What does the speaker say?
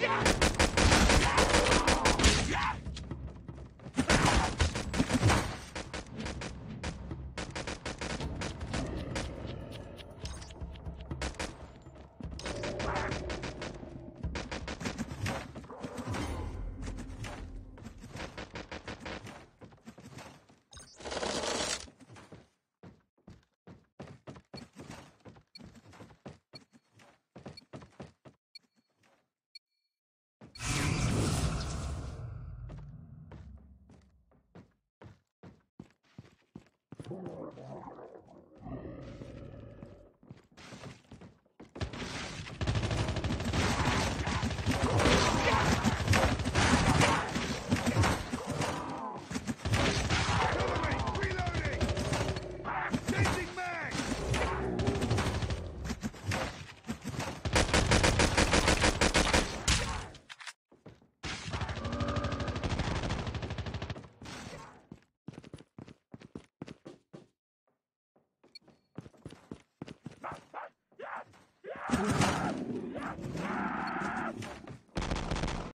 Yeah! tomorrow.